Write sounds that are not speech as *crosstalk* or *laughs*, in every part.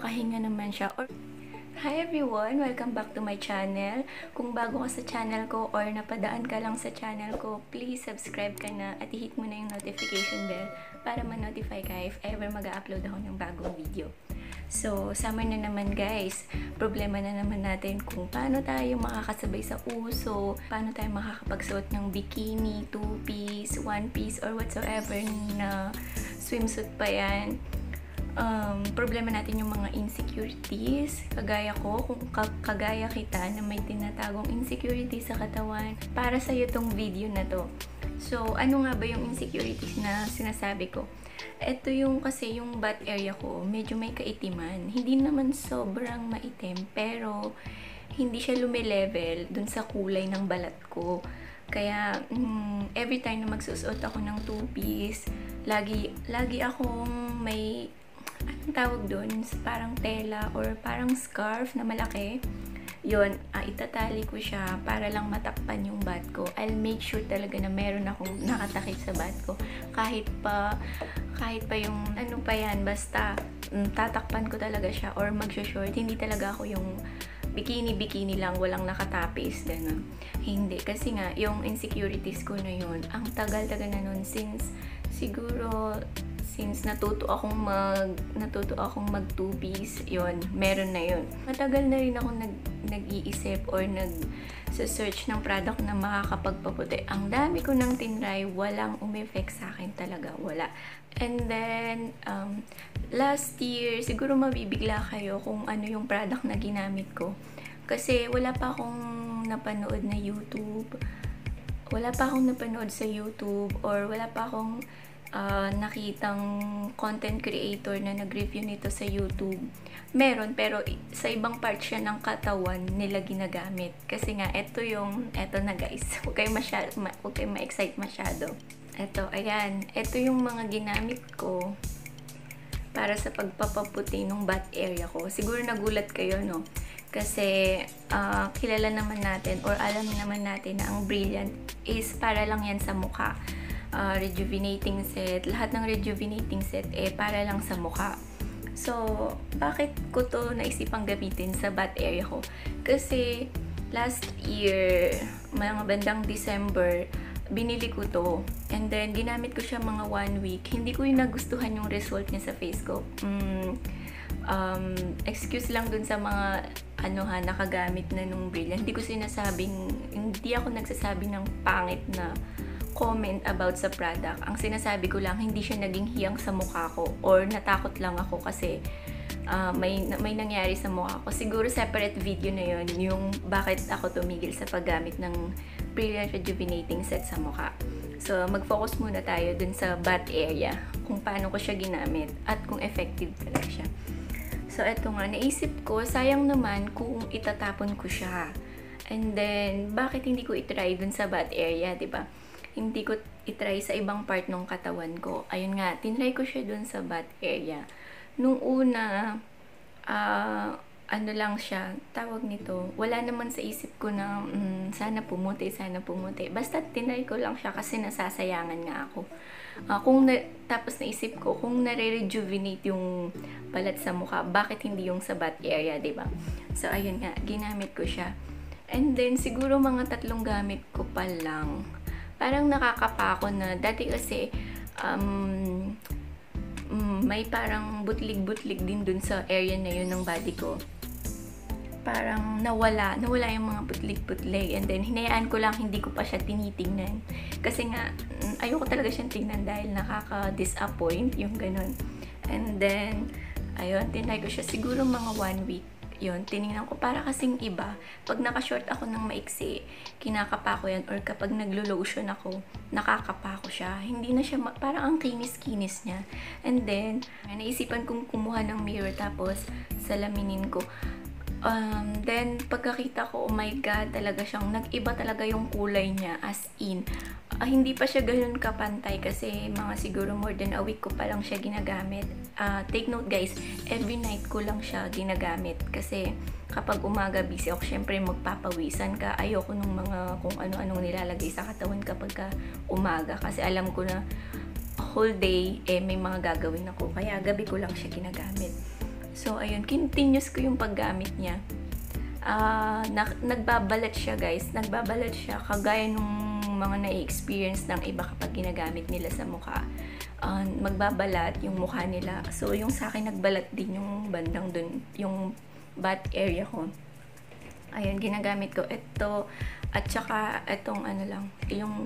nakakahinga naman siya. Or Hi everyone! Welcome back to my channel. Kung bago ka sa channel ko or napadaan ka lang sa channel ko, please subscribe ka na at i-hit mo na yung notification bell para ma-notify ka if ever mag-upload ako ng bagong video. So, summer na naman guys. Problema na naman natin kung paano tayo makakasabay sa uso, paano tayo makakapagsuot ng bikini, two-piece, one-piece, or whatsoever na swimsuit pa yan um, problema natin yung mga insecurities. Kagaya ko, kung kagaya kita na may tinatagong insecurity sa katawan, para sa iyo tong video na to. So, ano nga ba yung insecurities na sinasabi ko? Ito yung kasi yung butt area ko, medyo may kaitiman. Hindi naman sobrang maitim, pero hindi siya lumilevel dun sa kulay ng balat ko. Kaya, mm, every time na magsusuot ako ng two-piece, lagi, lagi akong may anong tawag doon? Parang tela or parang scarf na malaki. Yun, uh, itatali ko siya para lang matakpan yung bat ko. I'll make sure talaga na meron akong nakatakip sa bat ko. Kahit pa, kahit pa yung ano pa yan, basta um, tatakpan ko talaga siya or mag-short. Hindi talaga ako yung bikini-bikini lang, walang nakatapis, gano'n. Hindi, kasi nga, yung insecurities ko na yun, ang tagal-tagal na nun, since siguro since natuto akong mag natuto akong mag two piece yon meron na yon matagal na rin ako nag nag-iisip or nag sa search ng product na makakapagpaputi. Ang dami ko nang tinry walang umeffect sa akin talaga wala. And then um, last year siguro mabibigla kayo kung ano yung product na ginamit ko. Kasi wala pa akong napanood na YouTube. Wala pa akong napanood sa YouTube or wala pa akong uh, nakitang content creator na nag-review nito sa YouTube. Meron, pero sa ibang part siya ng katawan nila ginagamit. Kasi nga, ito yung, ito na guys. *laughs* Huwag kayo, masyado, ma, huwag kayo ma-excite masyado. Ito, ayan. Ito yung mga ginamit ko para sa pagpapaputi ng butt area ko. Siguro nagulat kayo, no? Kasi uh, kilala naman natin or alam naman natin na ang brilliant is para lang yan sa mukha uh, rejuvenating set, lahat ng rejuvenating set eh para lang sa mukha. So, bakit ko to naisipang gamitin sa butt area ko? Kasi last year, mga bandang December, binili ko to. And then, ginamit ko siya mga one week. Hindi ko yung nagustuhan yung result niya sa face ko. Mm, um, excuse lang dun sa mga ano ha, nakagamit na nung brilliant. Hindi ko sinasabing, hindi ako nagsasabi ng pangit na comment about sa product. Ang sinasabi ko lang, hindi siya naging hiyang sa mukha ko or natakot lang ako kasi uh, may, may nangyari sa mukha ko. Siguro separate video na yon yung bakit ako tumigil sa paggamit ng Brilliant Rejuvenating Set sa mukha. So, mag-focus muna tayo dun sa butt area, kung paano ko siya ginamit at kung effective talaga siya. So, eto nga, naisip ko, sayang naman kung itatapon ko siya. And then, bakit hindi ko itry dun sa butt area, di ba? Hindi ko itry sa ibang part ng katawan ko. Ayun nga, tinry ko siya dun sa butt area. Nung una, uh, ano lang siya, tawag nito, wala naman sa isip ko na mm, sana pumuti, sana pumuti. Basta tinry ko lang siya kasi nasasayangan nga ako. Uh, kung na, tapos naisip ko, kung nare-rejuvenate yung balat sa mukha, bakit hindi yung sa butt area, ba diba? So, ayun nga, ginamit ko siya. And then, siguro mga tatlong gamit ko pa lang parang nakakapa ako na dati kasi um, um, may parang butlig-butlig din dun sa area na yun ng body ko. Parang nawala, nawala yung mga butlig-butlig and then hinayaan ko lang hindi ko pa siya tinitingnan. Kasi nga, mm, ayoko talaga siyang tingnan dahil nakaka-disappoint yung ganun. And then, ayun, tinry ko siya siguro mga one week yun, tiningnan ko, para kasing iba, pag naka-short ako ng maiksi, kinakapa ko yan, or kapag naglo-lotion ako, nakakapa ko siya. Hindi na siya, parang ang kinis-kinis niya. And then, naisipan kong kumuha ng mirror, tapos salaminin ko. Um, then, pagkakita ko, oh my God, talaga siyang, nag-iba talaga yung kulay niya, as in. Uh, hindi pa siya ganun kapantay kasi mga siguro more than a week ko pa lang siya ginagamit. Uh, take note guys, every night ko lang siya ginagamit kasi kapag umaga busy ako, syempre magpapawisan ka. Ayoko nung mga kung ano-anong nilalagay sa katawan kapag ka umaga kasi alam ko na whole day eh may mga gagawin ako. Kaya gabi ko lang siya ginagamit. So, ayun, continuous ko yung paggamit niya. Uh, na, nagbabalat siya guys, nagbabalat siya kagaya nung mga na-experience ng iba kapag ginagamit nila sa mukha. Uh, magbabalat yung mukha nila. So, yung sa akin nagbalat din yung bandang dun, yung bat area ko. Ayun, ginagamit ko ito at saka itong ano lang, yung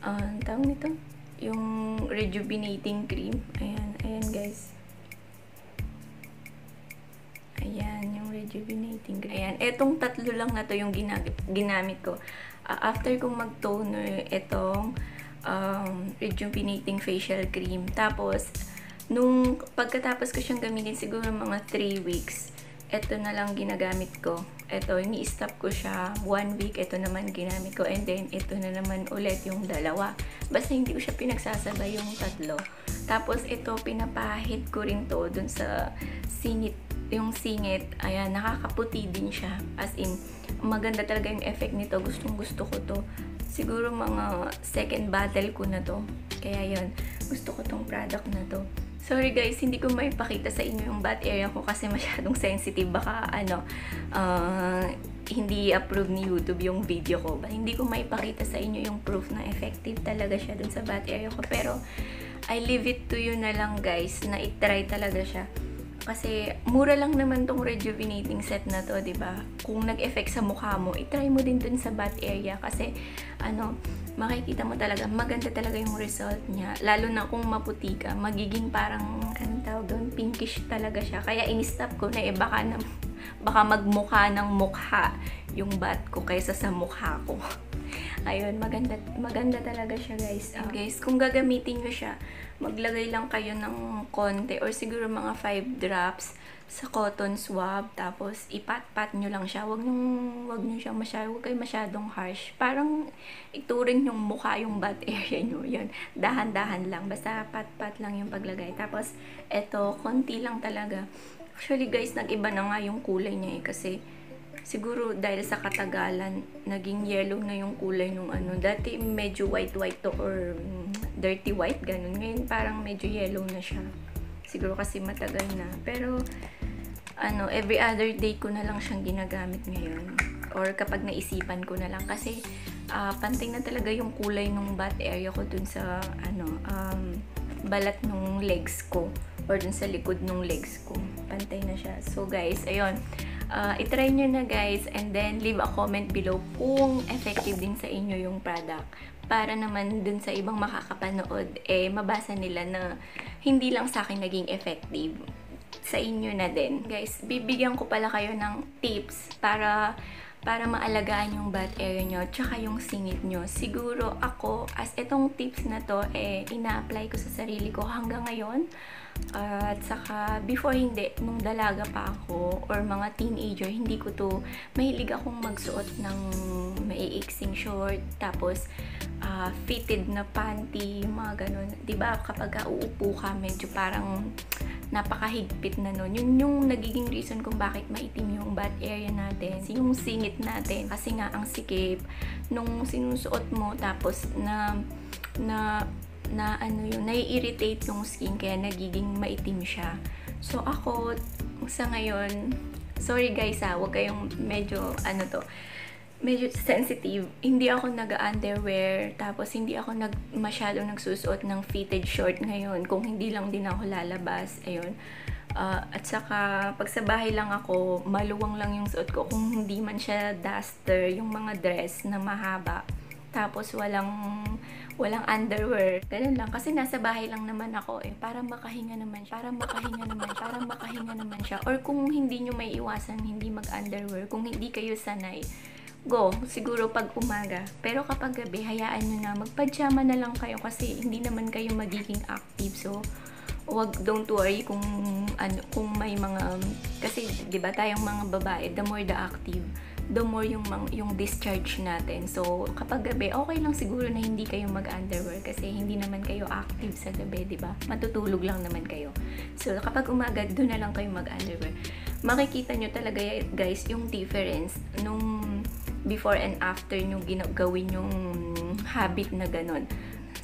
uh, tawag nito, yung rejuvenating cream. Ayan, ayan guys. Rejuvenating. Ayan, etong tatlo lang na to yung ginamit, ko. Uh, after kong mag-toner, itong um, rejuvenating facial cream. Tapos, nung pagkatapos ko siyang gamitin, siguro mga 3 weeks, ito na lang ginagamit ko. Ito, ini-stop ko siya one week. Ito naman ginamit ko. And then, ito na naman ulit yung dalawa. Basta hindi ko siya pinagsasabay yung tatlo. Tapos, ito, pinapahid ko rin to dun sa singit. Yung singit, ayan, nakakaputi din siya. As in, maganda talaga yung effect nito. Gustong gusto ko to. Siguro mga second battle ko na to. Kaya yon gusto ko tong product na to. Sorry guys, hindi ko maipakita sa inyo yung bat area ko kasi masyadong *laughs* sensitive. Baka ano, uh, hindi approve ni YouTube yung video ko. But hindi ko maipakita sa inyo yung proof na effective talaga siya dun sa bat area ko. Pero, I leave it to you na lang guys na itry talaga siya. Kasi mura lang naman tong rejuvenating set na to, 'di ba? Kung nag-effect sa mukha mo, i-try mo din dun sa bat area kasi ano, makikita mo talaga maganda talaga yung result niya. Lalo na kung maputi ka, magiging parang tawag doon, pinkish talaga siya. Kaya in-stop ko na eh baka na, *laughs* baka magmukha ng mukha yung bat ko kaysa sa mukha ko. *laughs* Ayun, maganda maganda talaga siya, guys. And guys, kung gagamitin niyo siya, maglagay lang kayo ng konti or siguro mga 5 drops sa cotton swab. Tapos ipat-pat nyo lang siya. Wag nyo wag nyo siya masyado wag kayo masyadong harsh. Parang ituring yung mukha yung butt *laughs* area nyo. Yun dahan-dahan lang. Basta pat-pat lang yung paglagay. Tapos eto konti lang talaga. Actually guys nag-iba na nga yung kulay niya eh kasi siguro dahil sa katagalan, naging yellow na yung kulay nung ano. Dati medyo white-white to or mm, dirty white, ganun. Ngayon parang medyo yellow na siya. Siguro kasi matagal na. Pero, ano, every other day ko na lang siyang ginagamit ngayon. Or kapag naisipan ko na lang. Kasi, uh, pantay na talaga yung kulay nung butt area ko dun sa, ano, um, balat nung legs ko. Or dun sa likod nung legs ko. Pantay na siya. So, guys, ayun uh, itry nyo na guys and then leave a comment below kung effective din sa inyo yung product para naman dun sa ibang makakapanood eh mabasa nila na hindi lang sa akin naging effective sa inyo na din guys bibigyan ko pala kayo ng tips para para maalagaan yung butt area nyo tsaka yung singit nyo. Siguro ako, as itong tips na to, eh, ina-apply ko sa sarili ko hanggang ngayon. At saka, before hindi, nung dalaga pa ako, or mga teenager, hindi ko to, mahilig akong magsuot ng maiiksing short, tapos, uh, fitted na panty, mga ganun. ba diba, kapag uupo ka, medyo parang, napakahigpit na nun. Yun yung nagiging reason kung bakit maitim yung butt area natin, yung singit natin. Kasi nga, ang sikip, nung sinusuot mo, tapos na, na, na ano yung nai-irritate yung skin, kaya nagiging maitim siya. So, ako, sa ngayon, sorry guys ha, huwag kayong medyo, ano to, medyo sensitive. Hindi ako nag-underwear, tapos hindi ako nag, masyadong nagsusuot ng fitted short ngayon. Kung hindi lang din ako lalabas, ayun. Uh, at saka, pag sa bahay lang ako, maluwang lang yung suot ko. Kung hindi man siya duster, yung mga dress na mahaba. Tapos walang walang underwear. Ganun lang. Kasi nasa bahay lang naman ako eh. Para makahinga naman siya. Para makahinga naman. Para makahinga naman siya. Or kung hindi nyo may iwasan, hindi mag-underwear. Kung hindi kayo sanay, go, siguro pag umaga. Pero kapag gabi, hayaan nyo na, magpajama na lang kayo kasi hindi naman kayo magiging active. So, wag don't worry kung ano kung may mga kasi 'di ba tayong mga babae the more the active the more yung yung discharge natin. So kapag gabi okay lang siguro na hindi kayo mag-underwear kasi hindi naman kayo active sa gabi 'di ba? Matutulog lang naman kayo. So kapag umaga doon na lang kayo mag-underwear. Makikita nyo talaga guys yung difference nung before and after nyo gawin yung habit na ganun.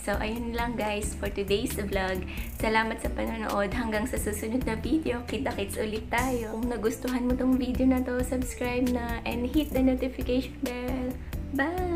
So, ayun lang guys for today's vlog. Salamat sa panonood. Hanggang sa susunod na video, kita-kits ulit tayo. Kung nagustuhan mo tong video na to, subscribe na and hit the notification bell. Bye!